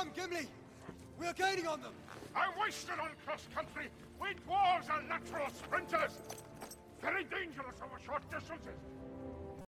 Come, Gimli! We are gaining on them! I'm wasted on cross-country. We dwarves are natural sprinters. Very dangerous over short distances.